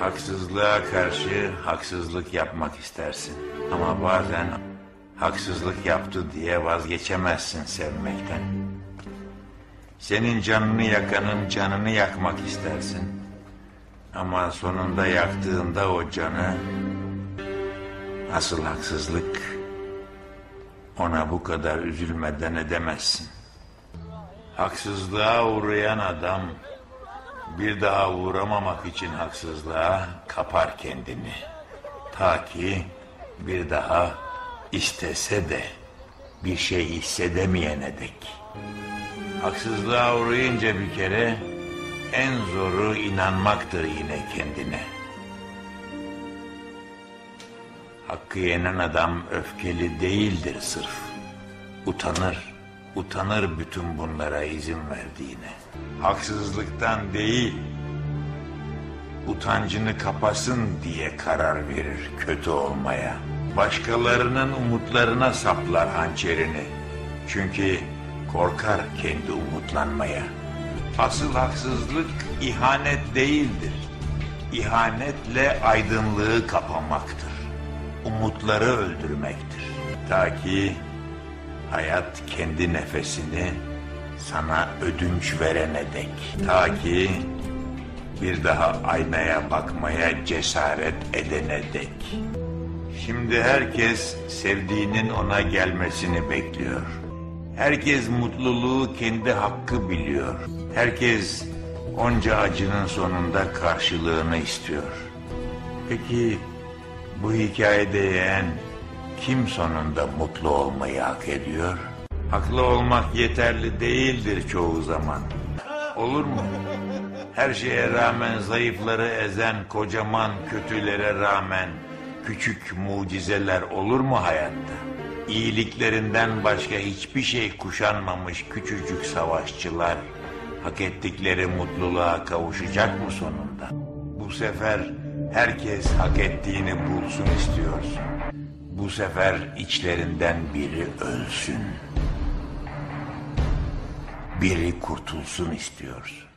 Haksızlığa karşı haksızlık yapmak istersin. Ama bazen haksızlık yaptı diye vazgeçemezsin sevmekten. Senin canını yakanın canını yakmak istersin. Ama sonunda yaktığında o canı asıl haksızlık ona bu kadar üzülmeden edemezsin. Haksızlığa uğrayan adam bir daha uğramamak için haksızlığa kapar kendini. Ta ki bir daha istese de bir şey hissedemeyene dek. Haksızlığa uğrayınca bir kere en zoru inanmaktır yine kendine. Hakkı yenen adam öfkeli değildir sırf. Utanır, utanır bütün bunlara izin verdiğine. Haksızlıktan değil, utancını kapasın diye karar verir kötü olmaya. Başkalarının umutlarına saplar hançerini. Çünkü korkar kendi umutlanmaya. Asıl haksızlık ihanet değildir. İhanetle aydınlığı kapamaktır. Umutları öldürmektir. Ta ki hayat kendi nefesini sana ödünç verene dek. Ta ki bir daha aynaya bakmaya cesaret edene dek. Şimdi herkes sevdiğinin ona gelmesini bekliyor. Herkes mutluluğu kendi hakkı biliyor. Herkes onca acının sonunda karşılığını istiyor. Peki bu hikayede yeğen kim sonunda mutlu olmayı hak ediyor? Haklı olmak yeterli değildir çoğu zaman. Olur mu? Her şeye rağmen zayıfları ezen kocaman kötülere rağmen küçük mucizeler olur mu hayatta? İyiliklerinden başka hiçbir şey kuşanmamış küçücük savaşçılar hak ettikleri mutluluğa kavuşacak mı sonunda? Bu sefer herkes hak ettiğini bulsun istiyorsun. Bu sefer içlerinden biri ölsün. Biri kurtulsun istiyorsun.